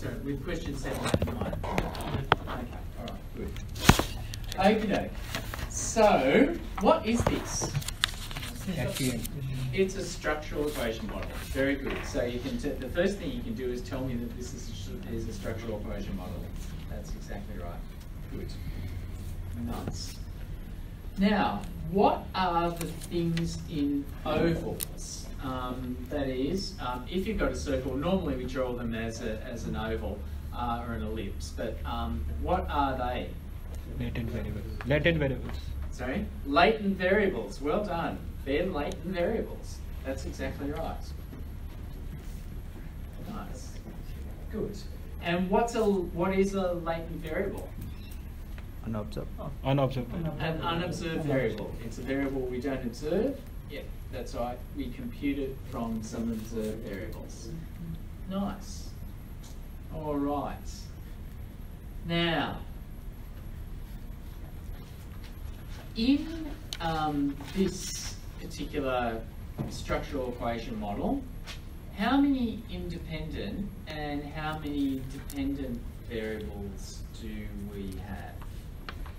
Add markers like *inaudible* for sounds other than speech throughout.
sorry, with question seven, eight, and nine. Okay, all right, good. Okay, so what is this? It's a structural equation model. Very good. So you can t- the first thing you can do is tell me that this is a, is a structural equation model. That's exactly right. Good. Nice. Now, what are the things in ovals? Um, that is, um, if you've got a circle, normally we draw them as, a, as an oval uh, or an ellipse, but um, what are they? Latent variables. Latent variables. Sorry? Latent variables. Well done. They're latent variables. That's exactly right. Nice. Good. And what's a what is a latent variable? Unobserved. Unobserved. An unobserved variable. It's a variable we don't observe. That's right. We compute it from some observed variables. Nice. All right. Now, in um, this particular structural equation model, how many independent and how many dependent variables do we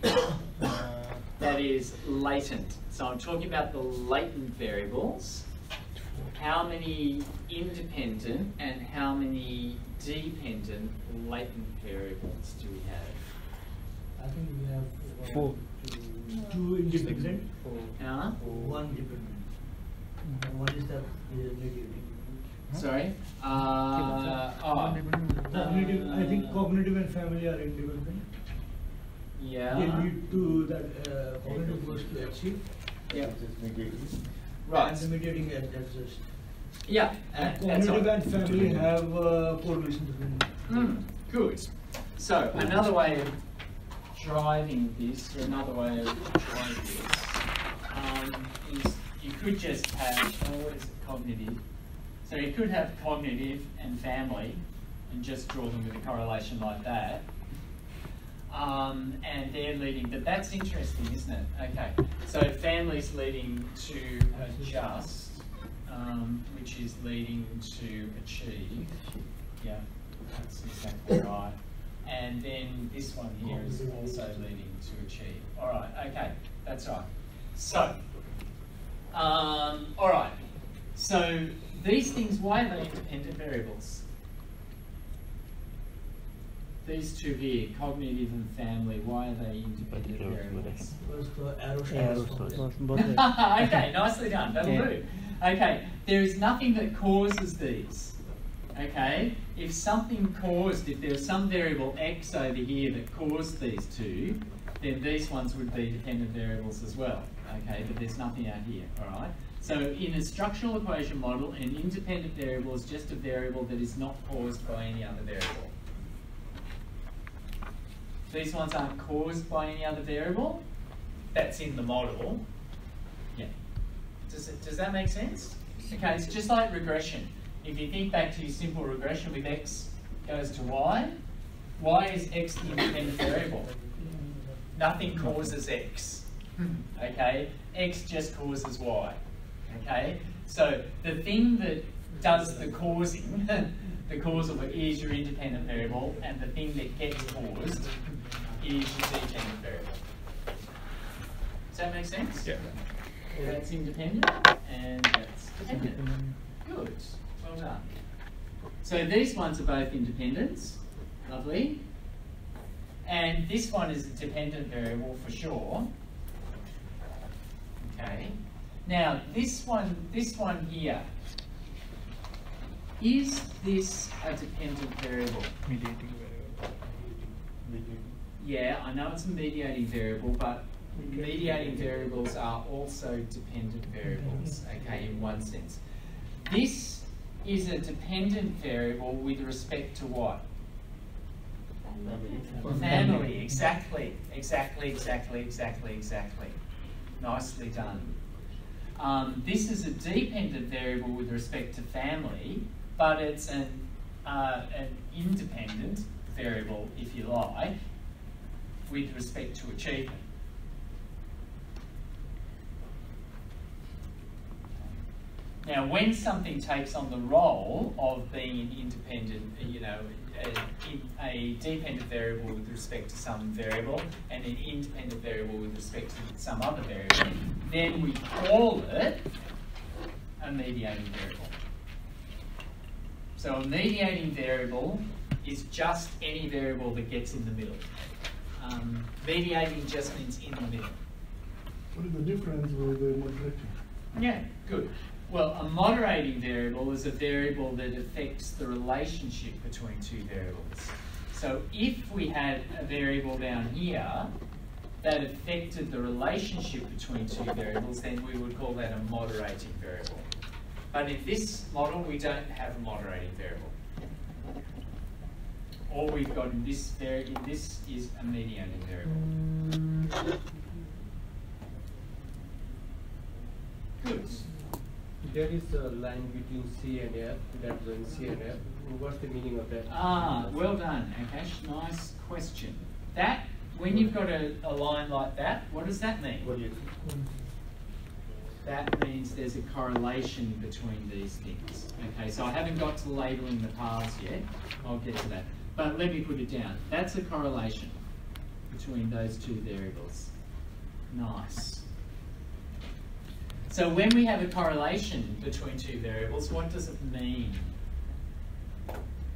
have? *coughs* that is latent. So I'm talking about the latent variables. How many independent and how many dependent latent variables do we have? I think we have one, Four. two, two independent, Huh? one dependent. And One is the uh. Sorry? Uh, oh, Cognitive, I think cognitive and family are independent. They yeah. lead to that uh, cognitive goes to achieve. Yeah. And Right. the mediating ad- Yeah, uh, that's Cognitive right. and family have uh, correlation between. Mm, good. So another way of driving this, or another way of driving this, um, is you could just have, oh, what is it, cognitive? So you could have cognitive and family, and just draw them with a correlation like that. Um, and they're leading, but that's interesting, isn't it? Okay, so families leading to adjust, um, which is leading to achieve. Yeah, that's exactly right. And then this one here is also leading to achieve. All right, okay, that's right. So, um, all right. So these things, why are they independent variables? These two here, cognitive and family, why are they independent variables? Because the arrow Yeah, starts from both- there. *laughs* both are- okay, nicely done. That'll Yeah. do. Okay, there is nothing that causes these. Okay, if something caused, if there was some variable x over here that caused these two, then these ones would be dependent variables as well. Okay, but there's nothing out here. All right. So in a structural equation model, an independent variable is just a variable that is not caused by any other variable. These ones aren't caused by any other variable. That's in the model. Yeah. Does, it, does that make sense? Okay, it's just like regression. If you think back to your simple regression with x goes to y, y is x the independent variable. Nothing causes x. Okay, x just causes y. Okay, so the thing that does the causing, *laughs* the causal is your independent variable, and the thing that gets caused is your dependent variable. Does that make sense? Yeah. That's independent and that's dependent. Good. Well done. So these ones are both independents. Lovely. And this one is a dependent variable for sure. Okay. Now this one, this one here, is this a dependent variable? Mediating variable. Yeah, I know it's a mediating variable, but mediating variables are also dependent variables, okay, in one sense. This is a dependent variable with respect to what? Family, exactly, exactly, exactly, exactly, exactly. Nicely done. Um, this is a dependent variable with respect to family, but it's an, uh, an independent variable, if you like, with respect to achievement. Now, when something takes on the role of being an independent, you know, uh, a dependent variable with respect to some variable and an independent variable with respect to some other variable, then we call it a mediating variable. So a mediating variable is just any variable that gets in the middle. Um, mediating just means in the middle. What is the difference with the moderating? Yeah, good. Well, a moderating variable is a variable that affects the relationship between two variables. So if we had a variable down here that affected the relationship between two variables, then we would call that a moderating variable. But in this model, we don't have a moderating variable. All we've got in this, in this is a mediating variable. Good. There is a line between C and F, that line C and F. What's the meaning of that? Ah, well done, Akash. Nice question. That, when you've got a, a line like that, what does that mean? What do you That means there's a correlation between these things. Okay, so I haven't got to labeling the paths yet. I'll get to that. But let me put it down. That's a correlation between those two variables. Nice. So when we have a correlation between two variables, what does it mean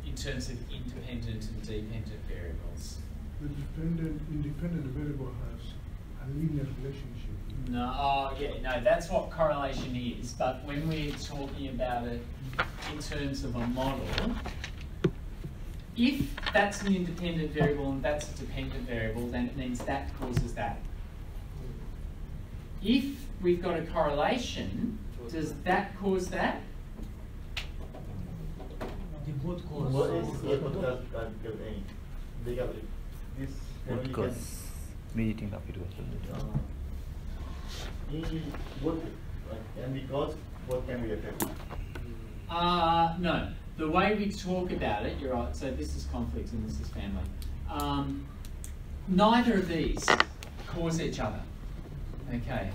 in terms of independent and dependent variables? The dependent, independent variable has a linear relationship. No, oh yeah, no, that's what correlation is. But when we're talking about it in terms of a model, if that's an independent variable and that's a dependent variable, then it means that causes that. If we've got a correlation, does that cause that? They both cause. What is the Because this What cause meeting up it uh, in what and because what can be affected? Uh, no. The way we talk about it, you're right, so this is conflict and this is family. Um, neither of these cause each other. Okay.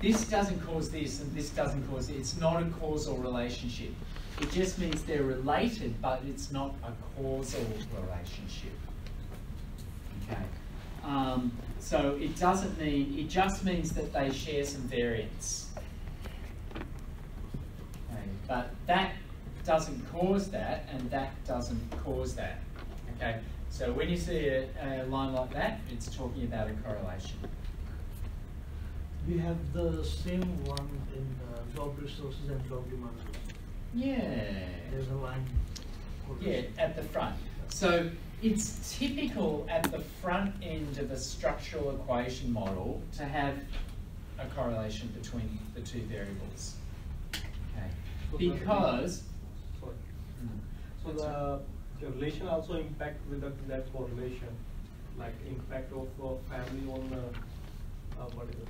This doesn't cause this and this doesn't cause it. It's not a causal relationship. It just means they're related, but it's not a causal relationship. Okay. Um, so it doesn't mean, it just means that they share some variance. Okay. But that doesn't cause that, and that doesn't cause that. Okay. So when you see a, a line like that, it's talking about a correlation. We have the same one in uh, job resources and job demand. Yeah. There's a line. Yeah, at the front. So it's typical at the front end of a structural equation model to have a correlation between the two variables. Okay. Because Sorry. Hmm. So the, the relation also impact with the, that correlation, like impact of uh, family on uh, uh, what is it?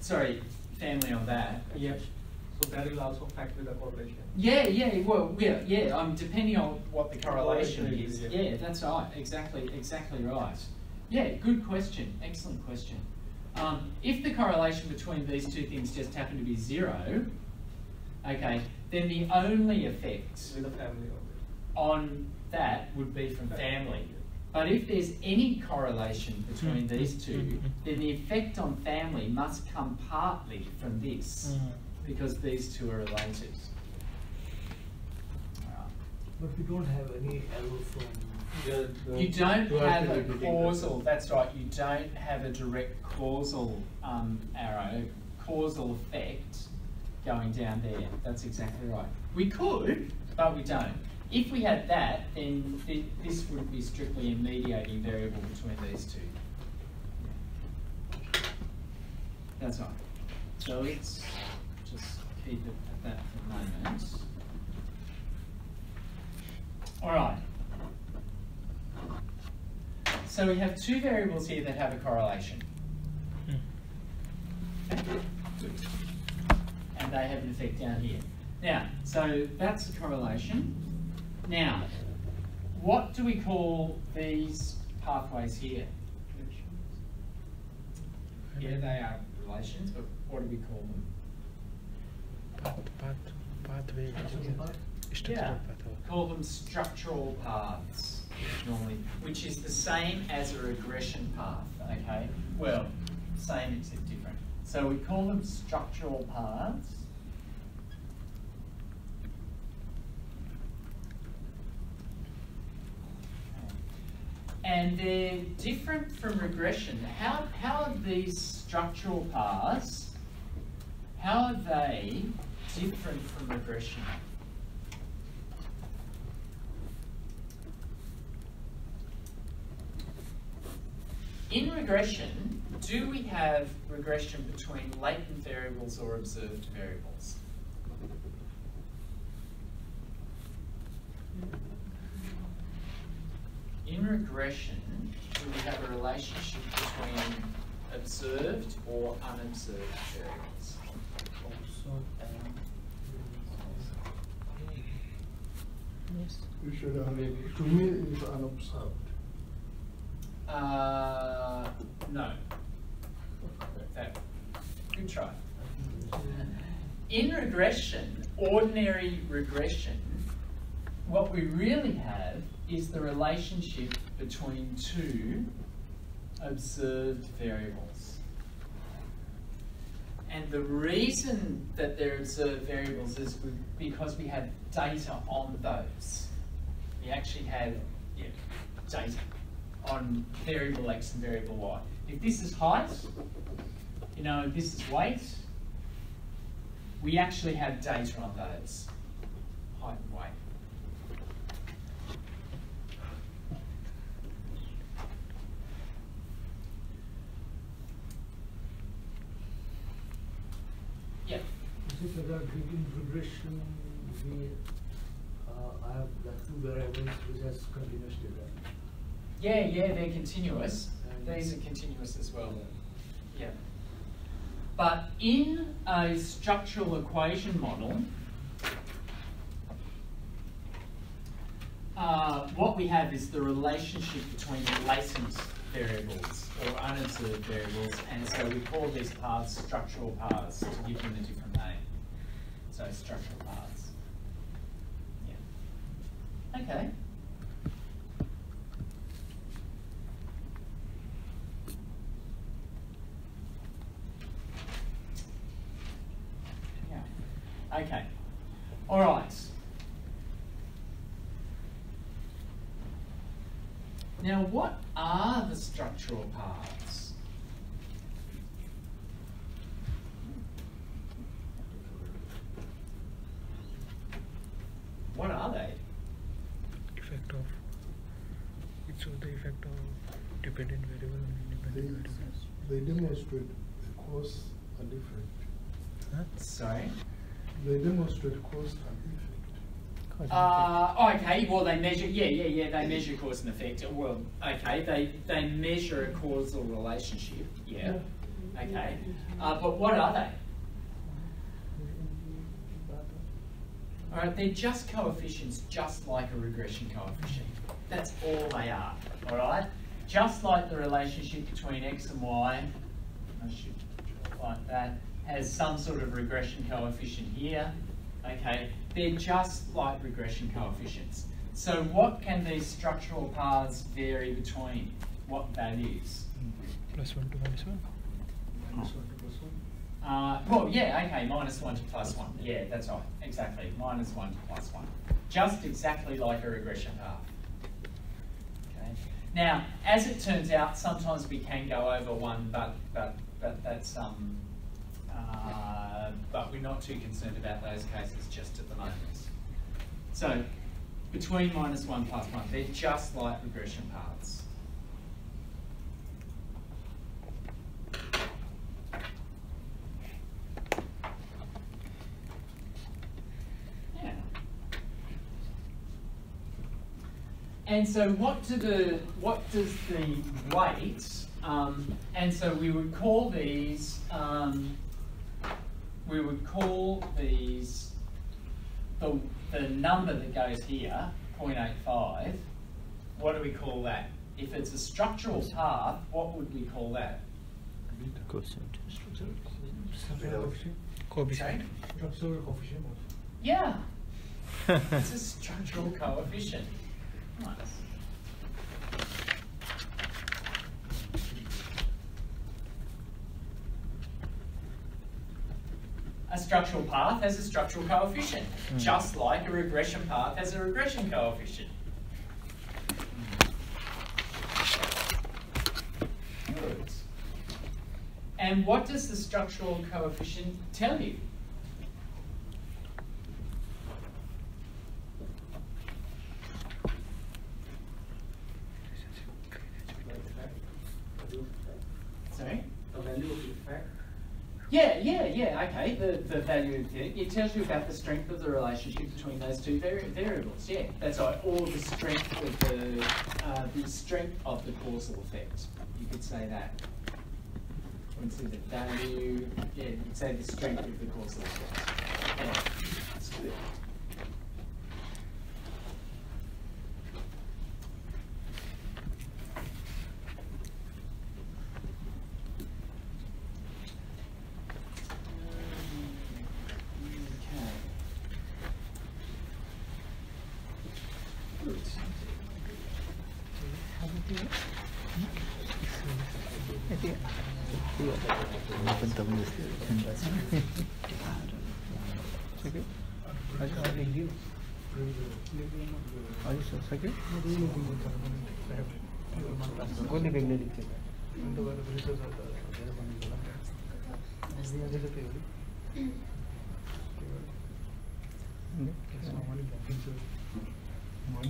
sorry, family on that. Yes. So that will also affect with the correlation. Yeah, yeah, well, yeah, yeah. Um, depending on what the correlation Correlation is. is, Yeah. yeah. that's right. Exactly, exactly right. Yeah, good question. Excellent question. Um, if the correlation between these two things just happen to be zero, okay, then the only effect With the family on that would be from family. But if there's any correlation between these two, then the effect on family must come partly from this, because these two are related. But we don't have any arrow from. You don't have a causal, that's right, you don't have a direct causal um, arrow, causal effect going down there. That's exactly right. We could, but we don't. If we had that, then th this would be strictly a mediating variable between these two. That's right. So let's just keep it at that for the moment. All right. So we have two variables here that have a correlation. And they have an effect down here. Now, so that's a correlation. Now, what do we call these pathways here? Here they are relations, but what do we call them? Path, pathway. Yeah, call them structural paths. normally, which is the same as a regression path, okay? Well, same except different. So we call them structural paths. And they're different from regression. How, how are these structural paths, how are they different from regression? In regression, do we have regression between latent variables or observed variables? In regression, do we have a relationship between observed or unobserved variables? You should have, to me, it's unobserved. Uh, no. That, good try. In regression, ordinary regression, what we really have is the relationship between two observed variables. And the reason that they're observed variables is because we have data on those. We actually have yeah, data on variable x and variable y. If this is height, you know, if this is weight, we actually have data on those, height and weight. Yeah. Is it that regression, we, uh, I have like two variables which has continuous data? Yeah, yeah, they're continuous. These are continuous as well. Yeah. But in a structural equation model, uh, what we have is the relationship between latent variables or unobserved variables, and so we call these paths structural paths to give them a different name. So structural paths. Yeah. Okay. Yeah. Okay. All right. Now, what are the structural paths? What are they? Effect of. It shows the effect of dependent variable and They, independent variable. they demonstrate the cause and effect. Huh? Sorry. They demonstrate cause and effect. Uh, oh, okay, well, they measure, yeah, yeah, yeah, they measure cause and effect. Well, okay, they, they measure a causal relationship, yeah, okay. Uh, but what are they? All right, they're just coefficients, just like a regression coefficient. That's all they are, all right? Just like the relationship between x and y, I should draw like that, has some sort of regression coefficient here, okay? They're just like regression coefficients. So what can these structural paths vary between? What values? Plus 1 to minus 1. Minus one to plus one? Uh, well, yeah, okay, minus 1 to plus 1. Yeah, that's right, exactly, minus 1 to plus 1. Just exactly like a regression path. Now, as it turns out, sometimes we can go over 1, but, but, but that's, um, uh, but we're not too concerned about those cases just at the moment. So, between minus 1 plus 1, they're just like regression paths. Yeah. And so what do the what does the weight um, and so we would call these um, we would call these the, the number that goes here 0.85 what do we call that? If it's a structural path what would we call that? Coefficient? Coefficient. yeah. *laughs* It's a structural coefficient a structural path has a structural coefficient, mm. just like a regression path has a regression coefficient. Good. And what does the structural coefficient tell you? It, it tells you about the strength of the relationship between those two vari- variables, yeah. That's right, or the strength of the, uh, the strength of the causal effect, you could say that. Wouldn't say the value, yeah, you could say the strength of the causal effect. Yeah, that's good. Okay. Good.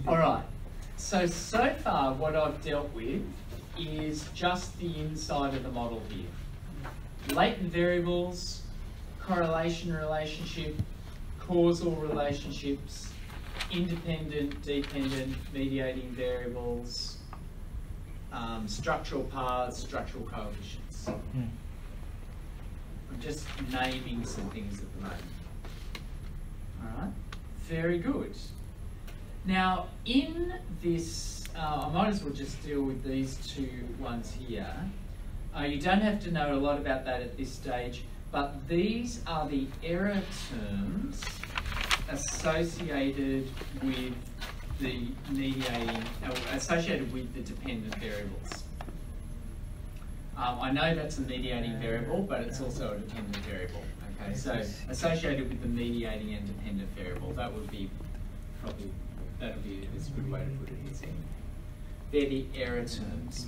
All right. So so far, what I've dealt with is just the inside of the model here. Latent variables, correlation relationship, causal relationships, independent, dependent, mediating variables, um, structural paths, structural coefficients. I'm just naming some things at the moment. All right. Very good. Now, in this, uh, I might as well just deal with these two ones here. Uh, you don't have to know a lot about that at this stage, but these are the error terms associated with the mediating, uh, associated with the dependent variables. Um, I know that's a mediating variable, but it's also a dependent variable. Okay, so associated with the mediating and dependent variable, that would be probably that would be a good way to put it. They're the error terms.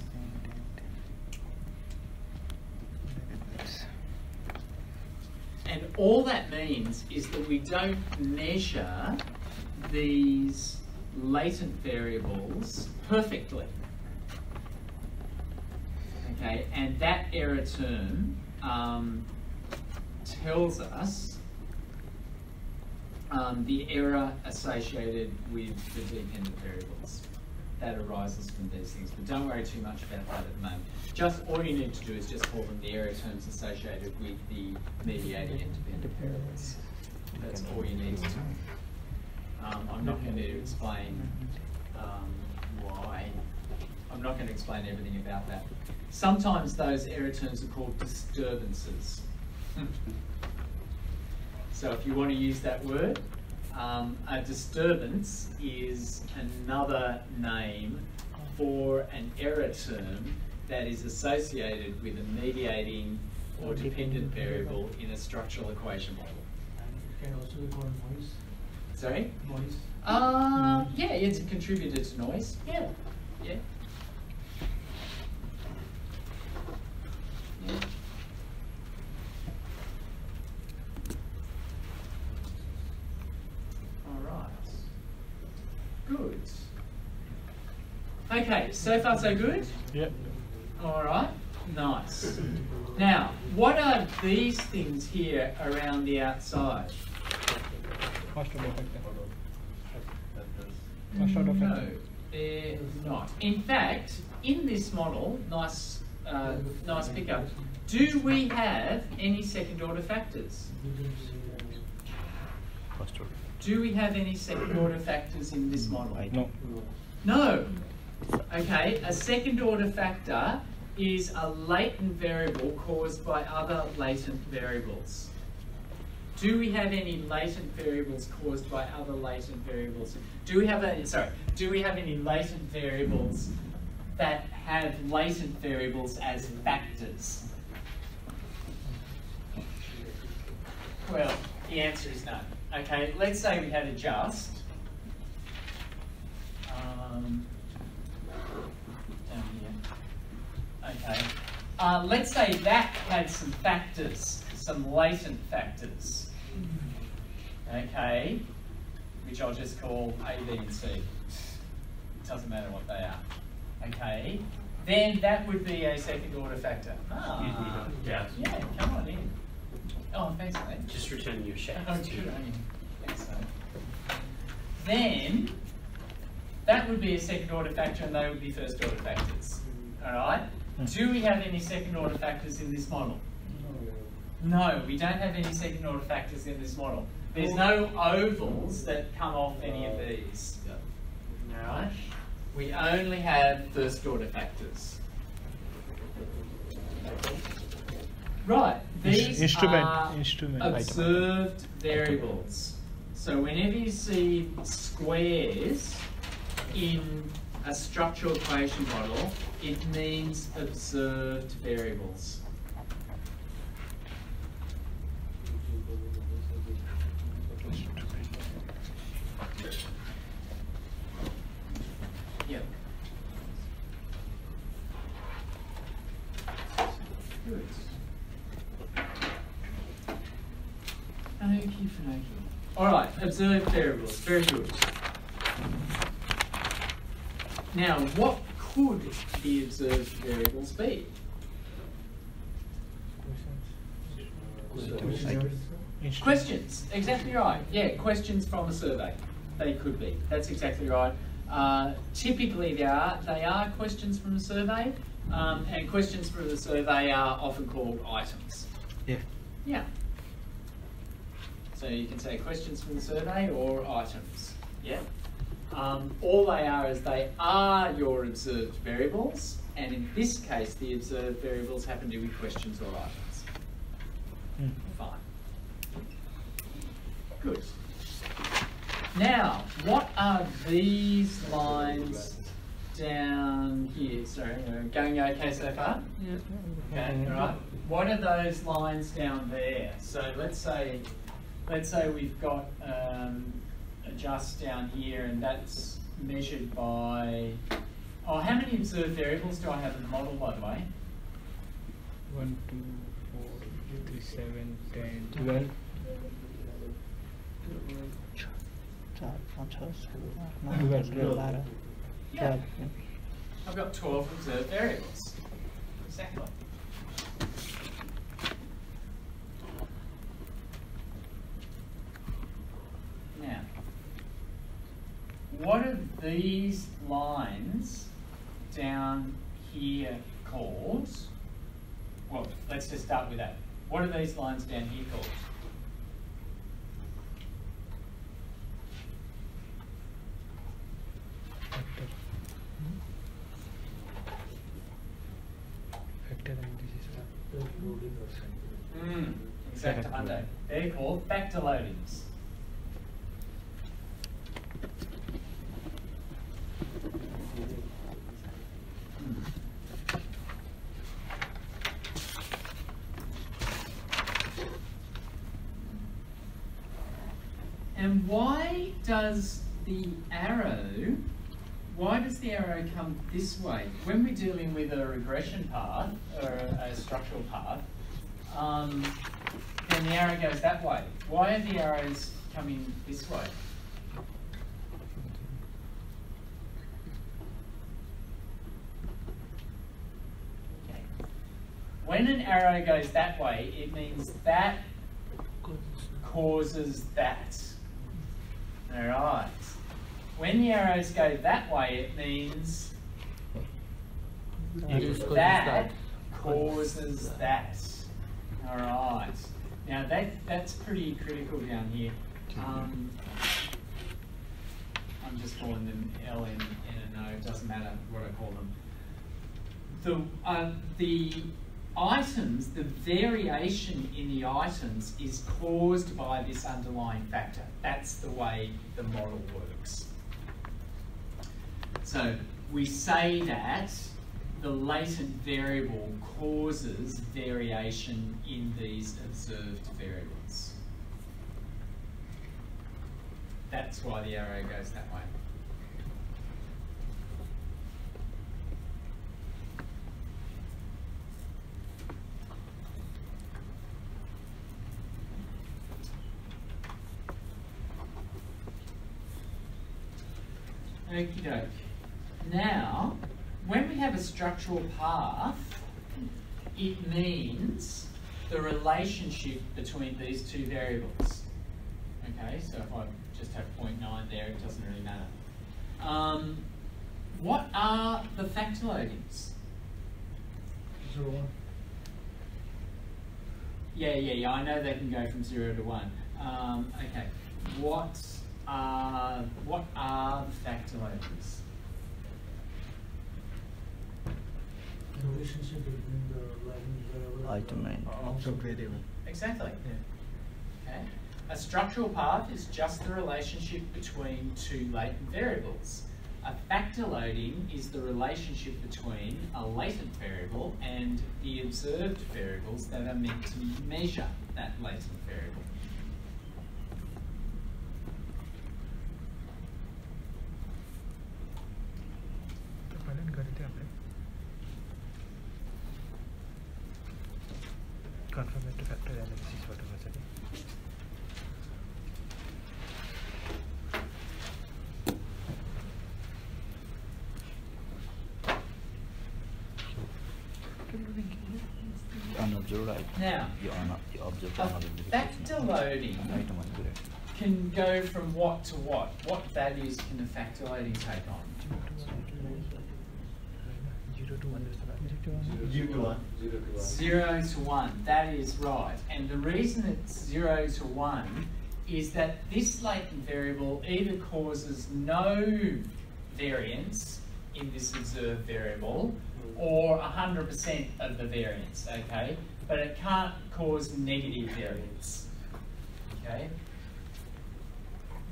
And all that means is that we don't measure these latent variables perfectly. Okay, and that error term um, tells us um, the error associated with the dependent variables that arises from these things. But don't worry too much about that at the moment. Just all you need to do is just call them the error terms associated with the mediating independent variables. That's all you need to do. Um, I'm not going to explain um, why. I'm not going to explain everything about that. Sometimes those error terms are called disturbances. *laughs* So if you want to use that word, um, a disturbance is another name for an error term that is associated with a mediating or dependent variable in a structural equation model. And it can also be called noise. Sorry? Noise. Uh, yeah, it's a contributor to noise. Yeah, yeah. Yeah. All right. Good. Okay, so far so good? Yep. All right, nice. Now, what are these things here around the outside? First order factor. That is- First order No, they're not. In fact, in this model, nice, uh, nice pickup. Do we have any second order factors? Do we have any second order factors in this model? No. No. Okay, a second order factor is a latent variable caused by other latent variables. Do we have any latent variables caused by other latent variables? Do we have any, sorry, do we have any latent variables that have latent variables as factors? Well, the answer is no. Okay, let's say we had a just. Um, down here. Okay. Uh, let's say that had some factors, some latent factors. Okay, which I'll just call A, B, and C. It doesn't matter what they are. Okay, then that would be a second order factor. Ah, *laughs* Yeah. yeah, come on in. Oh, thanks, mate. Just return your Oh, shaft to good on you. Thanks, mate. Then, that would be a second order factor and they would be first order factors. Alright? Mm. Do we have any second order factors in this model? No, we don't have any second order factors in this model. There's no ovals that come off any of these. Alright? We only have first order factors. Right, these instrument- are instrument item. observed variables. So whenever you see squares in a structural equation model, it means observed variables. Yep. Good. Okie dokie. Alright, observed variables, very good. Now, what could the observed variables be? Instrument. Questions, exactly right. Yeah, questions from a survey. They could be. That's exactly right. Uh, typically, they are. They are questions from a survey, um, and questions from the survey are often called items. Yeah. Yeah. So you can say questions from the survey or items. Yeah. Um, all they are is they are your observed variables, and in this case, the observed variables happen to be questions or items. Mm. Fine. Good. Now, what are these lines down here? Sorry, uh, going okay so far? Yeah. Okay, all right. What are those lines down there? So let's say, let's say we've got um, a just down here, and that's measured by. Oh, how many observed variables do I have in the model, by the way? One, two, four, three, seven, ten, twelve. I've got 12 observed variables. Exactly. Now, what are these lines down here called? Well, let's just start with that. What are these lines down here called? Factor. Factor and this is the Mm, exactamente. They're called factor loadings. And why does the arrow, why does the arrow come this way? When we're dealing with a regression path, or a, a structural path, um, then the arrow goes that way. Why are the arrows coming this way? Okay. When an arrow goes that way, it means that causes that. Alright. When the arrows go that way, it means that causes that. Alright. Now that that's pretty critical down here. Um, I'm just calling them L, N, N and O, it doesn't matter what I call them. The, uh, the items, the variation in the items is caused by this underlying factor. That's the way the model works. So we say that the latent variable causes variation in these observed variables. that's why the arrow goes that way. Okie doke. Now, when we have a structural path, it means the relationship between these two variables. Okay, so if I just have 0.9 there, it doesn't really matter. Um, what are the factor loadings? Zero one. Yeah, yeah, yeah, I know they can go from 0 to 1. Um, okay, what are, what are the factor loadings? The relationship between the latent variable. and Item the- and Observed variable. Exactly. Yeah. Okay. A structural path is just the relationship between two latent variables. A factor loading is the relationship between a latent variable and the observed variables that are meant to measure that latent variable. Factor loading Item one correct. can go from what to what? What values can a factor loading take on? zero to one the. Zero to one. Zero to one, that is right. And the reason it's zero to one is that this latent variable either causes no variance in this observed variable or 100% of the variance, okay? But it can't cause negative variance, okay?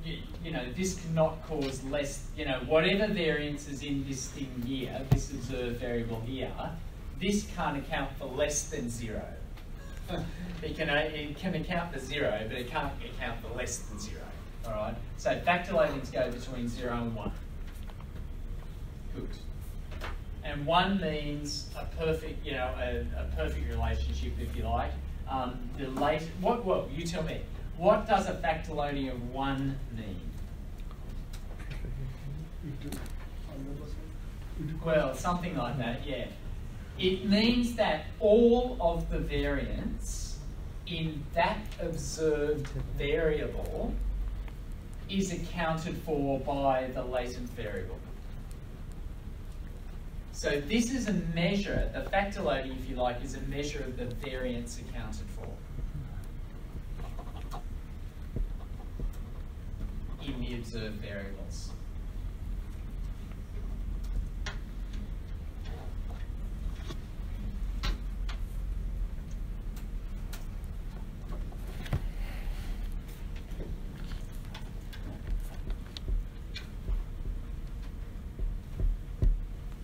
you, you know, this cannot cause less, you know, whatever variance is in this thing here, this observed variable here, this can't account for less than zero. *laughs* it can it can account for zero, but it can't account for less than zero. All right. So factor loadings go between zero and one. Good. And one means a perfect, you know, a, a perfect relationship, if you like. Um, the late, what? Well, you tell me. What does a factor loading of one mean? Well, something like that, yeah. It means that all of the variance in that observed variable is accounted for by the latent variable. So this is a measure, the factor loading, if you like, is a measure of the variance accounted for. In the observed variables.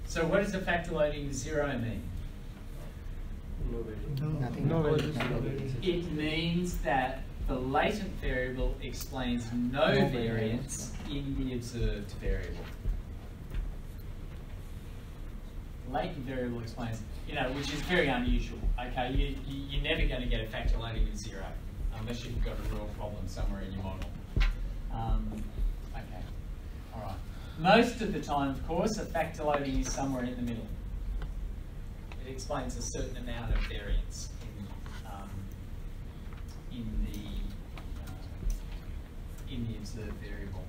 So what does a factor loading zero mean? No variable. Nothing. No Nothing. variance. It means that the latent variable explains no, variance in the observed variable. Latent variable explains, you know, which is very unusual. Okay, you, you you're never going to get a factor loading of zero unless you've got a real problem somewhere in your model. Um, okay, all right. Most of the time, of course, a factor loading is somewhere in the middle. It explains a certain amount of variance in, um, in the in the observed variable.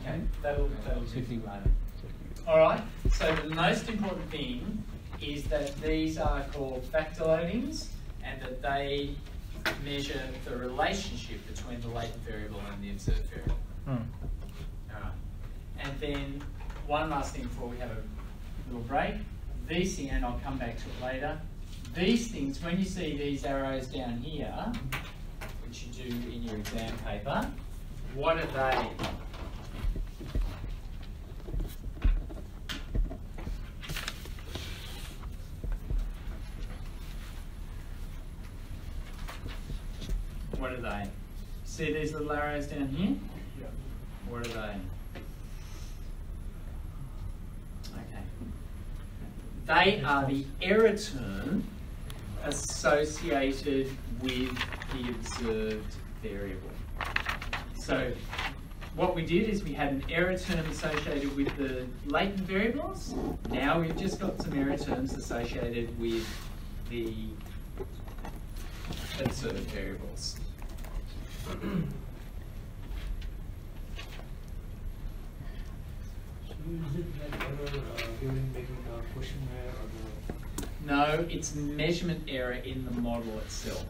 Okay, that'll, that'll do later. All right, so the most important thing is that these are called factor loadings and that they measure the relationship between the latent variable and the observed variable. Hmm. All right. And then one last thing before we have a little break. These things, and I'll come back to it later. These things, when you see these arrows down here, which you do in your exam paper. What are they? What are they? See these little arrows down here? What are they? Okay. They are the error term associated with the observed variable. So what we did is we had an error term associated with the latent variables. Now we've just got some error terms associated with the observed variables. No, it's measurement error in the model itself.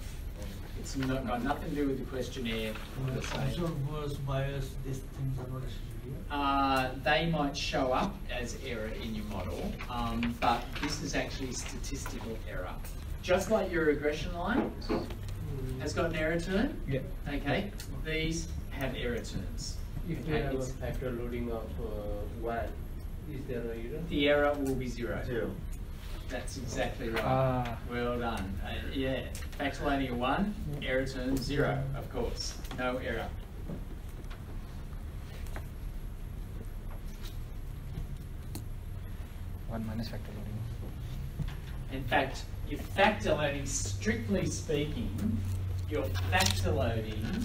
It's not, got nothing to do with the questionnaire. Observers, bias, these things are not. Uh, they might show up as error in your model, um, but this is actually statistical error. Just like your regression line has got an error term, Yeah. okay, these have error terms. If Okay, have a it's- factor loading of uh, one, is there a error? The error will be zero. Zero. That's exactly right. Ah. Well done. Uh, yeah, factor loading of one, error term zero, of course. No error. One minus factor loading. In fact, if factor loading, strictly speaking, your factor loading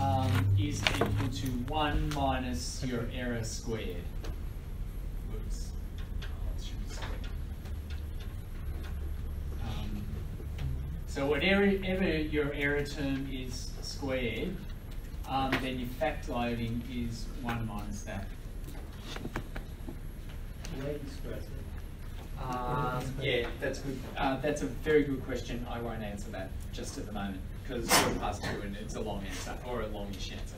um, is equal to 1 minus your error squared. Whoops. That should be squared. Um, So whatever your error term is squared, um, then your factor loading is 1 minus that. Um, yeah, that's good. Uh, that's a very good question. I won't answer that just at the moment because quarter past two and it's a long answer or a longish answer.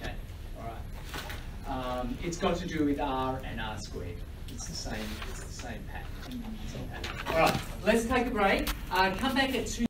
Okay, all right. Um, it's got to do with r and r squared. It's the same. It's the same pattern. Same pattern. All right. Let's take a break. Uh, come back at two.